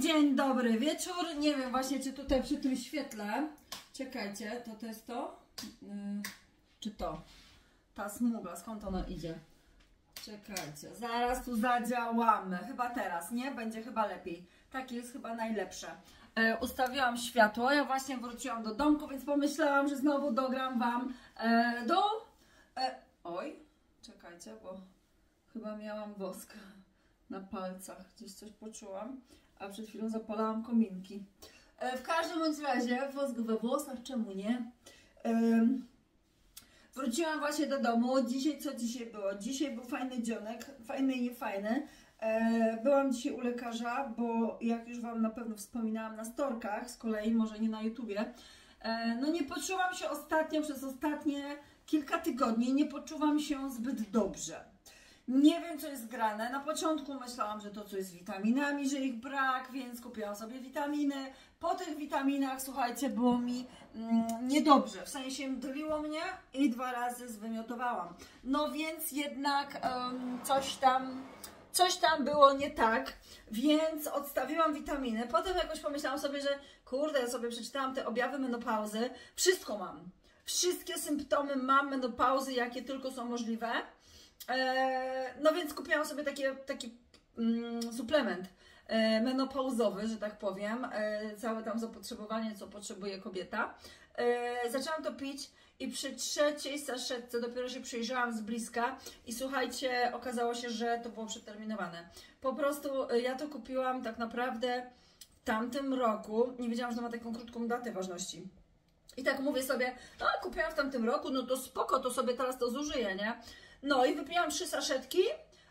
Dzień dobry wieczór. Nie wiem właśnie, czy tutaj przy tym świetle. Czekajcie, to to jest to? Yy, czy to? Ta smuga, skąd ona idzie? Czekajcie, zaraz tu zadziałamy. Chyba teraz, nie? Będzie chyba lepiej. Tak jest chyba najlepsze. E, ustawiłam światło. Ja właśnie wróciłam do domku, więc pomyślałam, że znowu dogram Wam e, do. E, oj, czekajcie, bo chyba miałam wosk na palcach. Gdzieś coś poczułam, a przed chwilą zapalałam kominki. W każdym bądź razie, wosk we włosach, czemu nie? Wróciłam właśnie do domu. Dzisiaj co dzisiaj było? Dzisiaj był fajny dzionek, fajny i niefajny. E, byłam dzisiaj u lekarza, bo jak już Wam na pewno wspominałam na storkach, z kolei może nie na YouTubie, e, no nie poczułam się ostatnio, przez ostatnie kilka tygodni, nie poczuwam się zbyt dobrze. Nie wiem, co jest grane. Na początku myślałam, że to coś z witaminami, że ich brak, więc kupiłam sobie witaminy. Po tych witaminach, słuchajcie, było mi mm, niedobrze. W sensie mdliło mnie i dwa razy zwymiotowałam. No więc jednak em, coś tam. Coś tam było nie tak, więc odstawiłam witaminy. Potem jakoś pomyślałam sobie, że kurde, ja sobie przeczytałam te objawy menopauzy. Wszystko mam. Wszystkie symptomy mam menopauzy, jakie tylko są możliwe. E, no więc kupiłam sobie takie, taki mm, suplement e, menopauzowy, że tak powiem. E, całe tam zapotrzebowanie, co potrzebuje kobieta. Zaczęłam to pić i przy trzeciej saszetce dopiero się przyjrzałam z bliska i słuchajcie, okazało się, że to było przeterminowane. Po prostu e, ja to kupiłam tak naprawdę w tamtym roku. Nie wiedziałam, że to ma taką krótką datę ważności. I tak mówię sobie, no kupiłam w tamtym roku, no to spoko, to sobie teraz to zużyję, nie? No i wypiłam trzy saszetki.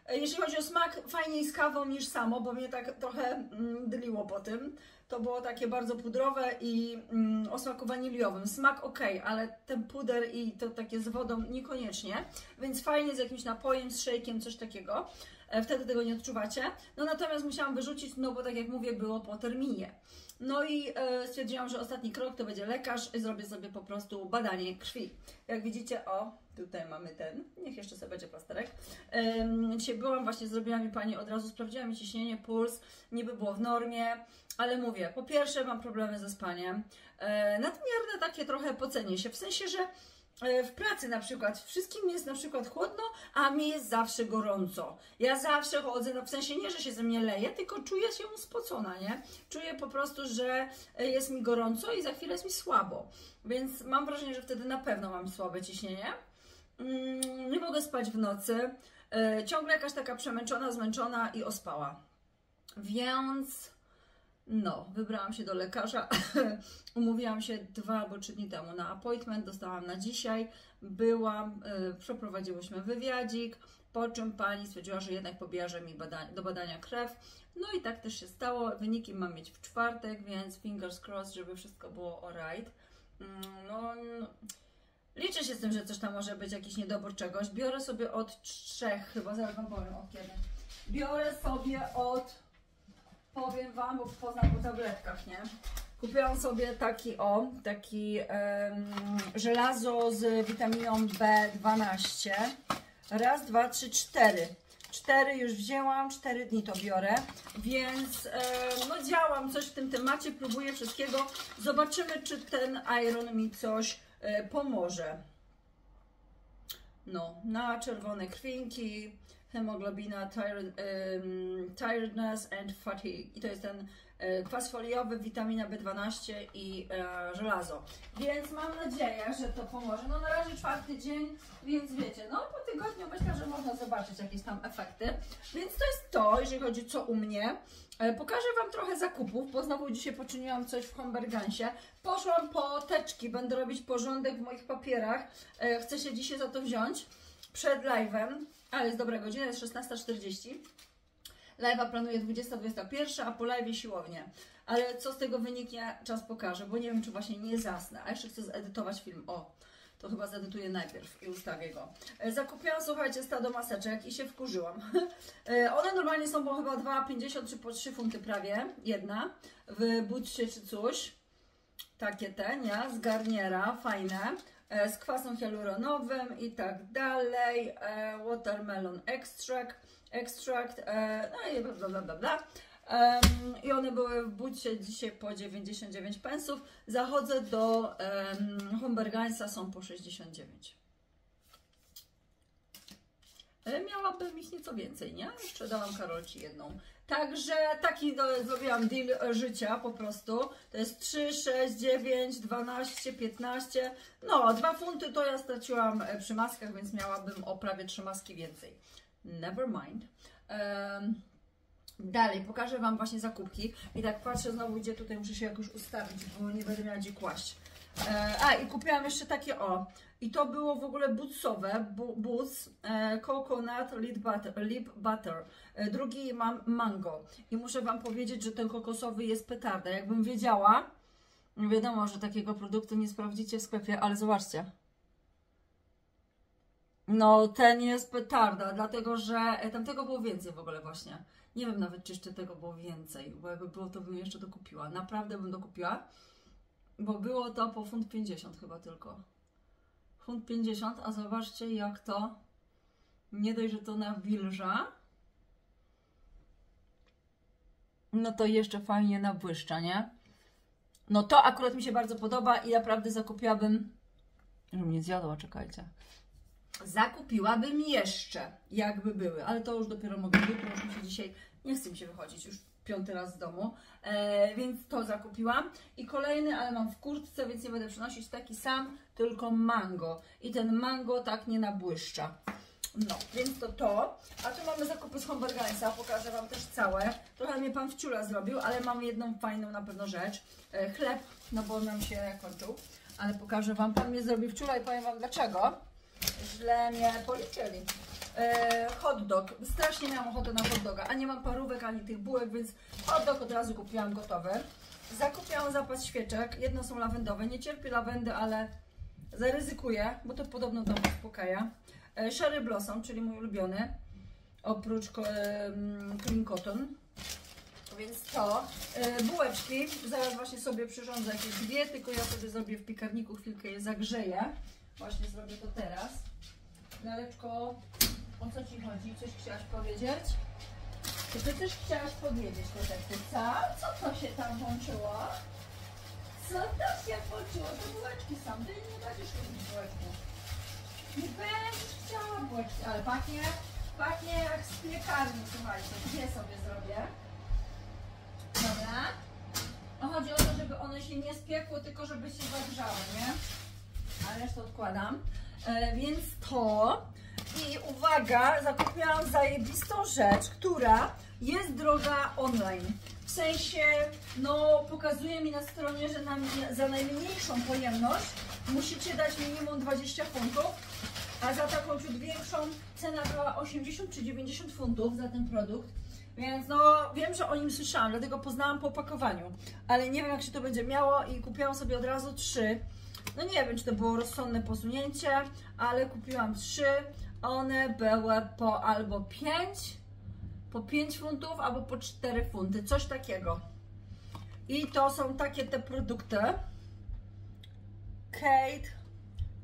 E, Jeśli chodzi o smak, fajniej z kawą niż samo, bo mnie tak trochę mm, dyliło po tym. To było takie bardzo pudrowe i mm, o smaku waniliowym. Smak ok, ale ten puder i to takie z wodą niekoniecznie. Więc fajnie z jakimś napojem, z szejkiem, coś takiego. E, Wtedy tego nie odczuwacie. No natomiast musiałam wyrzucić, no bo tak jak mówię, było po terminie. No i e, stwierdziłam, że ostatni krok to będzie lekarz i zrobię sobie po prostu badanie krwi. Jak widzicie, o, tutaj mamy ten, niech jeszcze sobie będzie plasterek. Dzisiaj byłam, właśnie zrobiła mi Pani od razu, sprawdziła mi ciśnienie, puls, niby było w normie, ale mówię, po pierwsze mam problemy ze spaniem, e, nadmierne takie trochę pocenie się, w sensie, że w pracy na przykład wszystkim jest na przykład chłodno, a mi jest zawsze gorąco. Ja zawsze chodzę, no w sensie nie, że się ze mnie leje, tylko czuję się spocona, nie? Czuję po prostu, że e, jest mi gorąco i za chwilę jest mi słabo. Więc mam wrażenie, że wtedy na pewno mam słabe ciśnienie. Mm, nie mogę spać w nocy. E, Ciągle jakaś taka przemęczona, zmęczona i ospała. Więc no, wybrałam się do lekarza. Umówiłam się dwa albo trzy dni temu na appointment, dostałam na dzisiaj. Byłam, y, przeprowadziłyśmy wywiadzik, po czym pani stwierdziła, że jednak pobierze mi do badania krew. No i tak też się stało. Wyniki mam mieć w czwartek, więc fingers crossed, żeby wszystko było alright. Mm, No, no, liczę się z tym, że coś tam może być, jakiś niedobór czegoś. Biorę sobie od trzech, chyba zaraz Wam powiem od kiedy. Biorę sobie od powiem Wam, bo poznam po tabletkach, nie? Kupiłam sobie taki o, taki em, żelazo z witaminą B12. Raz, dwa, trzy, cztery. Cztery już wzięłam, cztery dni to biorę, więc em, no działam coś w tym temacie, próbuję wszystkiego. Zobaczymy, czy ten iron mi coś e, pomoże. No, na czerwone krwinki, hemoglobina, tired, em, tiredness and fatigue. I to jest ten e, kwas foliowy, witamina B12 i e, żelazo. Więc mam nadzieję, że to pomoże. No na razie czwarty dzień, więc wiecie, no po tygodniu myślę, że można zobaczyć jakieś tam efekty. Więc to jest to, jeżeli chodzi co u mnie. E, Pokażę Wam trochę zakupów, bo znowu dzisiaj poczyniłam coś w Hombergansie. Poszłam po teczki, będę robić porządek w moich papierach. Chcę się dzisiaj za to wziąć przed live'em, ale jest dobra godzina, jest 16.40. Live'a planuję 20-21, a po live'ie siłownię. Ale co z tego wyniknie, czas pokaże, bo nie wiem, czy właśnie nie zasnę. A jeszcze chcę zedytować film. O, To chyba zedytuję najpierw i ustawię go. E, Zakupiłam, słuchajcie, stado maseczek i się wkurzyłam. E, One normalnie są po chyba 2,50 czy po 3 funty prawie, jedna, w butcie czy coś. Takie te, nie? Z Garniera, fajne. E, Z kwasem hialuronowym i tak dalej. E, Watermelon extract, extract, e, no i bla bla bla bla. I one były w bucie dzisiaj po 99 pensów. Zachodzę do um, Humbergansa, są po 69. E, Miałabym ich nieco więcej, nie? Jeszcze dałam Karolci jedną. Także taki no, zrobiłam deal e, życia po prostu. To jest 3, 6, 9, 12, 15. No, 2 funty to ja straciłam e, przy maskach, więc miałabym o prawie 3 maski więcej. Never mind. Em, Dalej, pokażę Wam właśnie zakupki. I tak patrzę znowu, gdzie tutaj muszę się jakoś ustawić, bo nie będę miała gdzie kłaść. E, a, i kupiłam jeszcze takie, o. I to było w ogóle bootsowe, boots, e, coconut lip butter, lip butter. E, drugi mam mango. I muszę Wam powiedzieć, że ten kokosowy jest petarda. Jakbym wiedziała, wiadomo, że takiego produktu nie sprawdzicie w sklepie, ale zobaczcie. No, ten jest petarda, dlatego że tamtego było więcej w ogóle właśnie. Nie wiem nawet, czy jeszcze tego było więcej, bo jakby było, to bym jeszcze dokupiła. Naprawdę bym dokupiła, bo było to po funt 50 chyba tylko. Funt 50, a zobaczcie jak to, nie dość, że to nawilża, no to jeszcze fajnie nabłyszcza, nie? No to akurat mi się bardzo podoba i naprawdę zakupiłabym, żebym nie zjadła, czekajcie. Zakupiłabym jeszcze, jakby były, ale to już dopiero mogę jutro, już mi się dzisiaj, nie chce mi się wychodzić, już piąty raz z domu, e, więc to zakupiłam. I kolejny, ale mam w kurtce, więc nie będę przynosić taki sam, tylko mango. I ten mango tak nie nabłyszcza. No, więc to to. A tu mamy zakupy z Hombergansa, pokażę Wam też całe. Trochę mnie Pan wciula zrobił, ale mam jedną fajną na pewno rzecz. E, chleb, no bo nam się kończył, ale pokażę Wam. Pan mnie zrobił wciula i powiem Wam dlaczego. Źle mnie policzyli. E, hot dog. Strasznie miałam ochotę na hot doga, a nie mam parówek ani tych bułek, więc hot dog od razu kupiłam gotowy. Zakupiłam zapas świeczek. Jedno są lawendowe. Nie cierpię lawendy, ale zaryzykuję, bo to podobno tam uspokaja. E, Sherry Blossom, czyli mój ulubiony, oprócz Clean Cotton. Więc to. E, Bułeczki. Zaraz właśnie sobie przyrządzę jakieś dwie, tylko ja sobie zrobię w piekarniku chwilkę je zagrzeję. Właśnie zrobię to teraz. Laleczko, o co Ci chodzi? Coś chciałaś powiedzieć? Czy Ty coś chciałaś powiedzieć, Kotekty? Co? Co to się tam włączyło? Co to się włączyło? To bułeczki są. Ty nie będziesz lubić bułeczków. Nie będziesz chciała bułeczki, ale pachnie, pachnie jak z piekarni, słuchajcie. Dwie sobie zrobię. Dobra. No chodzi o to, żeby one się nie spiekły, tylko żeby się zagrzały, nie? Ale resztę odkładam. E, więc to. I uwaga, zakupiłam zajebistą rzecz, która jest droga online. W sensie, no, pokazuje mi na stronie, że za najmniejszą pojemność musicie dać minimum 20 funtów, a za taką ciut większą cena była 80 czy 90 funtów za ten produkt. Więc no, wiem, że o nim słyszałam, dlatego poznałam po opakowaniu, ale nie wiem, jak się to będzie miało i kupiłam sobie od razu trzy. No nie wiem, czy to było rozsądne posunięcie, ale kupiłam trzy. One były po albo 5, po 5 funtów, albo po 4 funty, coś takiego. I to są takie te produkty. Kate,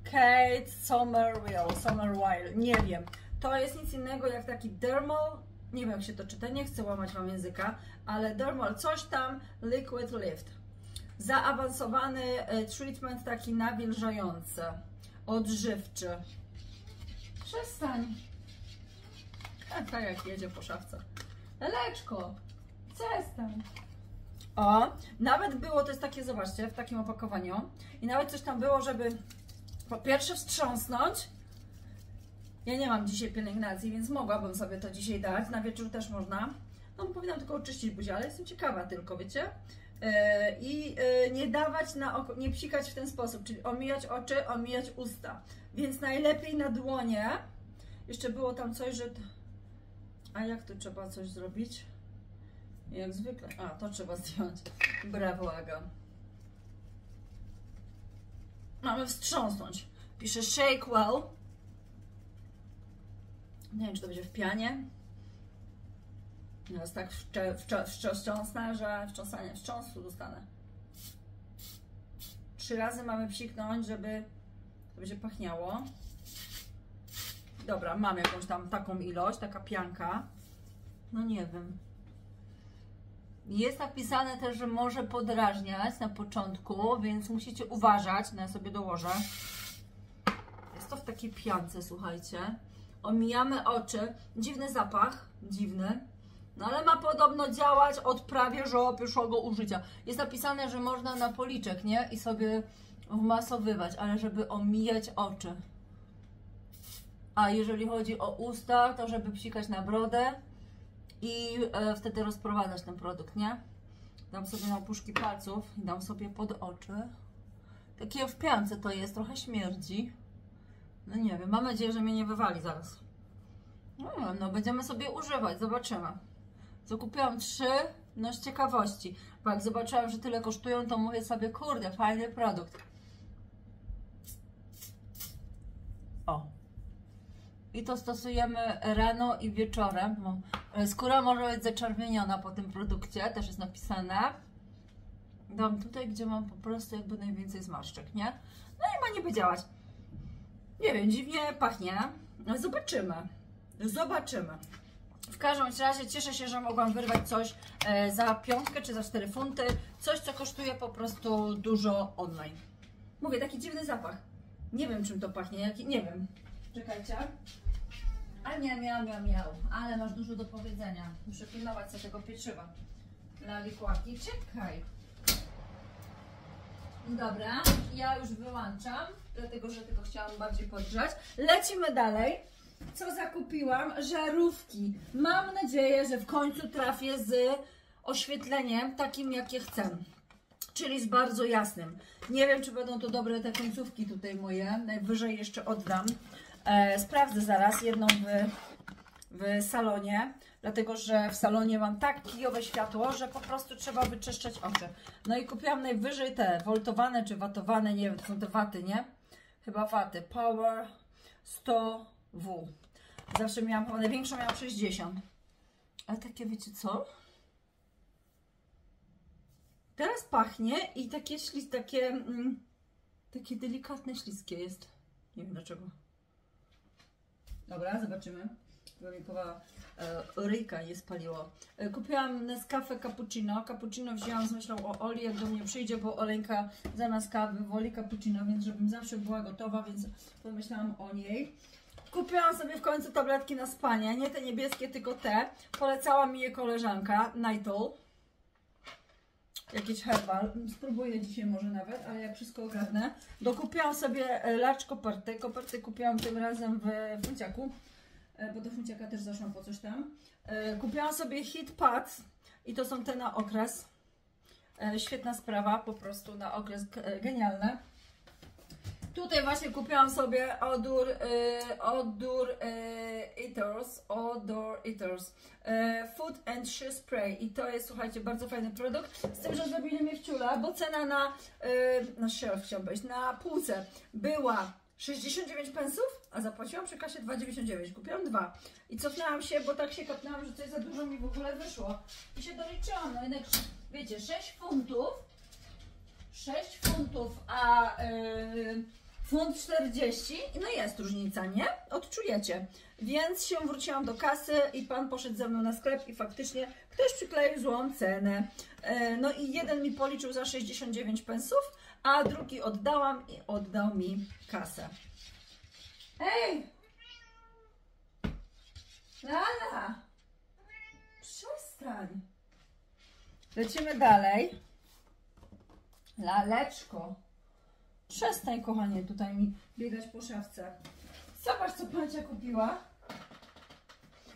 Kate Somerville, Somerville, nie wiem. To jest nic innego jak taki dermal, nie wiem jak się to czyta, nie chcę łamać Wam języka, ale dermal coś tam, liquid lift. Zaawansowany e, treatment taki nawilżający, odżywczy. Przestań. A tak jak jedzie po szafce. Leleczko, przestań. O, nawet było, to jest takie, zobaczcie, w takim opakowaniu. I nawet coś tam było, żeby po pierwsze wstrząsnąć. Ja nie mam dzisiaj pielęgnacji, więc mogłabym sobie to dzisiaj dać. Na wieczór też można. No, powinnam tylko oczyścić buzię, ale jestem ciekawa tylko, wiecie? Yy, I yy, nie dawać na oko, nie psikać w ten sposób, czyli omijać oczy, omijać usta. Więc najlepiej na dłonie. Jeszcze było tam coś, że. A jak tu trzeba coś zrobić? Jak zwykle. A, to trzeba zdjąć. Brawo, Aga. Mamy wstrząsnąć. Pisze shake well. Nie wiem, czy to będzie w pianie. Jest tak wstrząsnę, że wstrząsanie, wstrząsu dostanę. Trzy razy mamy psiknąć, żeby to będzie pachniało. Dobra, mam jakąś tam taką ilość, taka pianka. No nie wiem. Jest napisane też, że może podrażniać na początku, więc musicie uważać. No ja sobie dołożę. Jest to w takiej piance, słuchajcie. Omijamy oczy. Dziwny zapach, dziwny. No ale ma podobno działać od prawie że pierwszego użycia. Jest napisane, że można na policzek, nie? I sobie wmasowywać, ale żeby omijać oczy. A jeżeli chodzi o usta, to żeby psikać na brodę i e, wtedy rozprowadzać ten produkt, nie? Dam sobie na opuszki palców i dam sobie pod oczy. Takie w piance to jest, trochę śmierdzi. No nie wiem, mam nadzieję, że mnie nie wywali zaraz. No, no będziemy sobie używać, zobaczymy. Zakupiłam trzy, no z ciekawości. Bo jak zobaczyłam, że tyle kosztują, to mówię sobie, kurde, fajny produkt. O. I to stosujemy rano i wieczorem. Skóra może być zaczerwieniona po tym produkcie, też jest napisane. Dam tutaj, gdzie mam po prostu jakby najwięcej zmarszczek, nie? No i ma niby działać. Nie wiem, dziwnie pachnie. Zobaczymy. Zobaczymy. W każdym razie cieszę się, że mogłam wyrwać coś e, za piątkę czy za 4 funty. Coś, co kosztuje po prostu dużo online. Mówię, taki dziwny zapach. Nie wiem, czym to pachnie. Jaki, nie wiem. Czekajcie. A nie, miał, miał, miał. Ale masz dużo do powiedzenia. Muszę pilnować sobie tego pieczywa. Lalikłaki. Czekaj. Dobra, ja już wyłączam, dlatego że tylko chciałam bardziej podgrzać. Lecimy dalej. Co zakupiłam? Żarówki. Mam nadzieję, że w końcu trafię z oświetleniem takim, jakie chcę. Czyli z bardzo jasnym. Nie wiem, czy będą to dobre te końcówki tutaj moje. Najwyżej jeszcze oddam. E, sprawdzę zaraz jedną w, w salonie, dlatego że w salonie mam tak kijowe światło, że po prostu trzeba wyczyszczać oczy. No i kupiłam najwyżej te woltowane czy watowane, nie wiem, to są te waty, nie? Chyba waty. Power 100W. Zawsze miałam, chyba największą miałam 60. Ale takie, wiecie co? Teraz pachnie i takie ślis, takie, mm, takie delikatne, śliskie jest. Nie wiem dlaczego. Dobra, zobaczymy. Bo mi powa e, ryjka nie spaliło. E, kupiłam Nescafe Cappuccino. Cappuccino wzięłam z myślą o Oli, jak do mnie przyjdzie, bo Oleńka zamiast kawy woli cappuccino, więc żebym zawsze była gotowa, więc pomyślałam o niej. Kupiłam sobie w końcu tabletki na spanie, nie te niebieskie, tylko te. Polecała mi je koleżanka, Nightul. Jakiś herbal. Spróbuję dzisiaj może nawet, ale jak wszystko ogarnę. Dokupiłam sobie e, lacz koperty. Koperty kupiłam tym razem w funciaku, e, bo do funciaka też zaszłam po coś tam. E, Kupiłam sobie hit pads i to są te na okres. Świetna sprawa, po prostu na okres genialne. Tutaj właśnie kupiłam sobie odór, y, odór y, Eaters, odor Eaters, y, Food and Shoe Spray. I to jest, słuchajcie, bardzo fajny produkt, z tym, że zrobili mnie w ciula, bo cena na, y, na shelf chciałam być, na półce była 69 pensów, a zapłaciłam przy kasie 2,99, kupiłam dwa. I cofnęłam się, bo tak się kapnęłam, że coś za dużo mi w ogóle wyszło. I się doliczyłam, no jednak, wiecie, 6 funtów 6 funtów, a yy, funt 40, no jest różnica, nie? Odczujecie. Więc się wróciłam do kasy i pan poszedł ze mną na sklep i faktycznie ktoś przykleił złą cenę. Yy, no i jeden mi policzył za 69 pensów, a drugi oddałam i oddał mi kasę. Ej! Lala! Przestań! Lecimy dalej. Laleczko. Przestań, kochanie, tutaj mi biegać po szafce. Zobacz, co Pancia kupiła.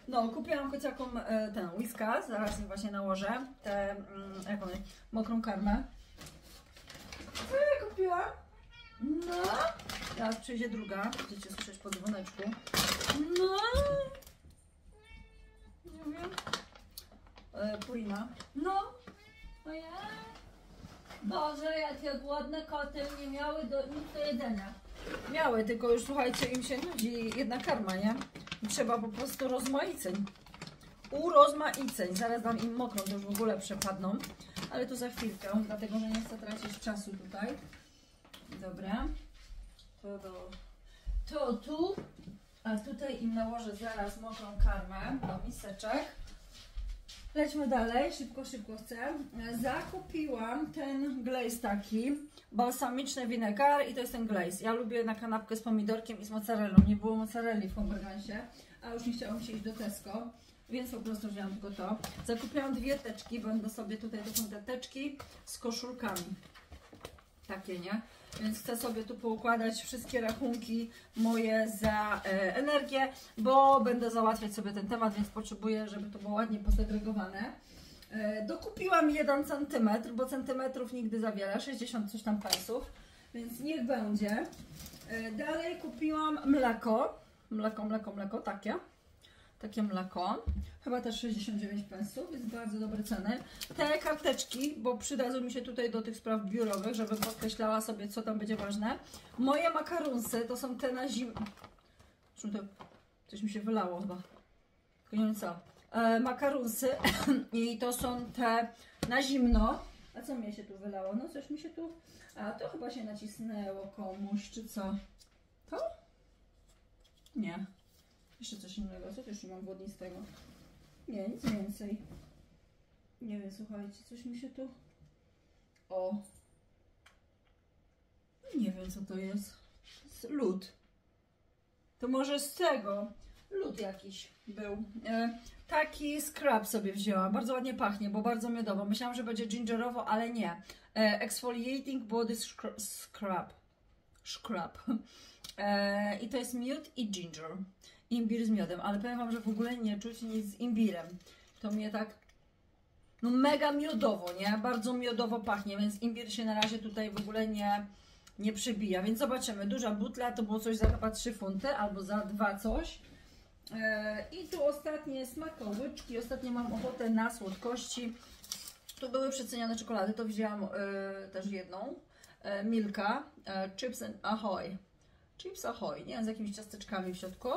No, kupiłam kociakom e, ten whiskas, zaraz im właśnie nałożę, tę, mm, jak one, mokrą karmę. Co ja kupiłam? No, teraz przyjdzie druga, będziecie słyszeć po dzwoneczku. No, nie wiem, e, Purina. No, o ja. Boże, jakie głodne koty nie miały do, nic do jedzenia. miały, tylko już słuchajcie, im się nudzi jedna karma, nie? Trzeba po prostu rozmaiceń. Urozmaiceń. Zaraz dam im mokrą, to już w ogóle przepadną. Ale to za chwilkę, dlatego że nie chcę tracić czasu tutaj. Dobra. To do... To tu. A tutaj im nałożę zaraz mokrą karmę do miseczek. Lećmy dalej, szybko, szybko chcę. Zakupiłam ten glaze taki, balsamiczny winegar i to jest ten glaze. Ja lubię na kanapkę z pomidorkiem i z mozzarellą. Nie było mozzarelli w Hombergansie, a już nie chciałam się iść do Tesco, więc po prostu wziąłam tylko to. Zakupiłam dwie teczki, będę sobie tutaj, to są te teczki z koszulkami. Takie, nie? Więc chcę sobie tu poukładać wszystkie rachunki moje za e, energię, bo będę załatwiać sobie ten temat, więc potrzebuję, żeby to było ładnie posegregowane. E, dokupiłam 1 cm, bo centymetrów nigdy za wiele, 60 coś tam pensów, więc niech będzie. E, dalej kupiłam mleko, mleko, mleko, mleko, takie takie mleko. Chyba też 69 pensów, więc bardzo dobre ceny. Te karteczki, bo przydadzą mi się tutaj do tych spraw biurowych, żebym podkreślała sobie, co tam będzie ważne. Moje makarunsy to są te na zim... To coś mi się wylało chyba. Tylko nie wiem co. E, makarunsy i to są te na zimno. A co mi się tu wylało? No coś mi się tu... A to chyba się nacisnęło komuś, czy co? To? Nie. Jeszcze coś innego. Co też nie mam wodnistego? Nie, nic więcej. Nie wiem, słuchajcie, coś mi się tu... O! Nie wiem, co to jest. To lód. To może z tego lód jakiś był. E, taki scrub sobie wzięłam. Bardzo ładnie pachnie, bo bardzo miodowo. Myślałam, że będzie gingerowo, ale nie. E, exfoliating Body Scrub. Scrub. E, I to jest miód i ginger imbir z miodem, ale powiem Wam, że w ogóle nie czuć nic z imbirem. To mnie tak, no mega miodowo, nie? Bardzo miodowo pachnie, więc imbir się na razie tutaj w ogóle nie, nie przybija. Więc zobaczymy. Duża butla to było coś za chyba 3 funty albo za 2 coś. Eee, I tu ostatnie smakołyczki. Ostatnio mam ochotę na słodkości. Tu były przecenione czekolady, to wzięłam e, też jedną. E, Milka, e, Chips and Ahoy. Chips Ahoy, nie? Z jakimiś ciasteczkami w środku.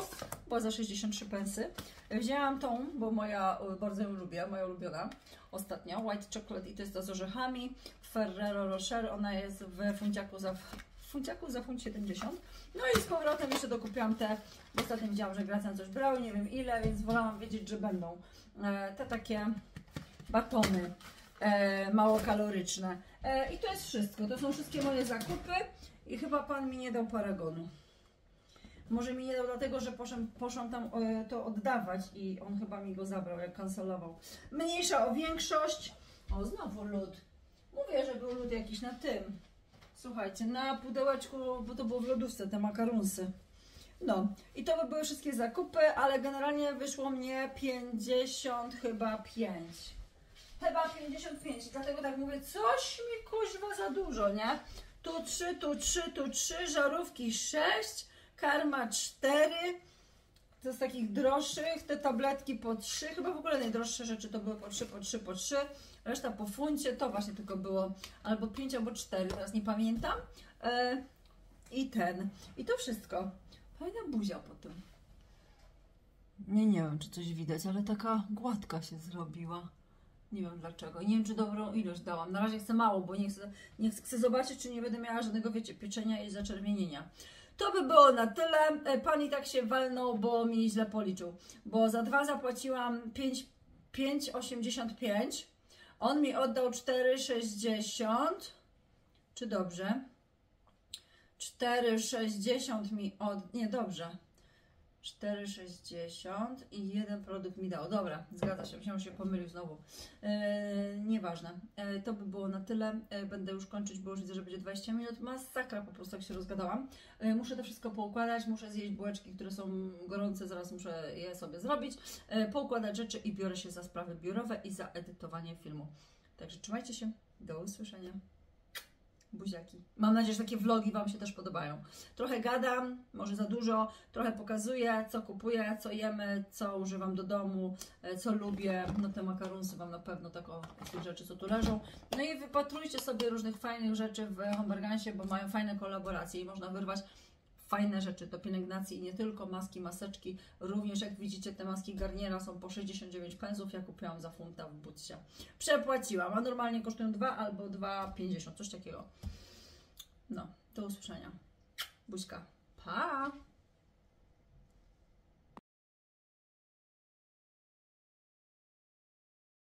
Była za 63 pensy. Wzięłam tą, bo moja, bardzo ją lubię, moja ulubiona ostatnio. White Chocolate i to jest ta z orzechami. Ferrero Rocher, ona jest w funciaku za, funciaku za funt 70. No i z powrotem jeszcze dokupiłam te, bo ostatnio widziałam, że Gracjan coś brał, nie wiem ile, więc wolałam wiedzieć, że będą e, te takie batony e, mało kaloryczne. E, I to jest wszystko. To są wszystkie moje zakupy. I chyba pan mi nie dał paragonu. Może mi nie dał dlatego, że poszłam, poszłam tam e, to oddawać i on chyba mi go zabrał, jak kancelował. Mniejsza o większość. O, znowu lód. Mówię, że był lód jakiś na tym. Słuchajcie, na pudełeczku, bo to było w lodówce, te makarunsy. No, i to by były wszystkie zakupy, ale generalnie wyszło mnie 50 chyba 5. Chyba 55, dlatego tak mówię, coś mi kuźwa za dużo, nie? Tu 3, tu 3, tu 3, żarówki 6, karma 4. To z takich droższych, te tabletki po 3, chyba w ogóle najdroższe rzeczy to były po 3, po 3, po 3, reszta po funcie, to właśnie tylko było albo 5, albo 4, teraz nie pamiętam. E, I ten, i to wszystko. Fajna buzia po tym. Nie, nie wiem, czy coś widać, ale taka gładka się zrobiła. Nie wiem dlaczego. Nie wiem, czy dobrą ilość dałam. Na razie chcę mało, bo nie chcę, nie chcę zobaczyć, czy nie będę miała żadnego, wiecie, pieczenia i zaczerwienienia. To by było na tyle. E, pan i tak się walnął, bo mi źle policzył. Bo za dwa zapłaciłam 5,85. On mi oddał 4,60. Czy dobrze? 4,60 mi od... Nie, dobrze. 4,60 i jeden produkt mi dał. Dobra, zgadza się, myślałam, że się pomylił znowu. E, nieważne. E, to by było na tyle. E, będę już kończyć, bo już widzę, że będzie 20 minut. Masakra po prostu, jak się rozgadałam. E, muszę to wszystko poukładać, muszę zjeść bułeczki, które są gorące, zaraz muszę je sobie zrobić. E, poukładać rzeczy i biorę się za sprawy biurowe i za edytowanie filmu. Także trzymajcie się. Do usłyszenia buziaki. Mam nadzieję, że takie vlogi Wam się też podobają. Trochę gadam, może za dużo, trochę pokazuję, co kupuję, co jemy, co używam do domu, e, co lubię. No te makarunsy Wam na pewno tak o tych rzeczy, co tu leżą. No i wypatrujcie sobie różnych fajnych rzeczy w Hombergansie, bo mają fajne kolaboracje i można wyrwać fajne rzeczy do pielęgnacji nie tylko maski, maseczki, również jak widzicie te maski Garniera są po 69 pensów, ja kupiłam za funta w butsie. Przepłaciłam, a normalnie kosztują 2 albo 2,50, coś takiego. No, do usłyszenia. Buźka. Pa!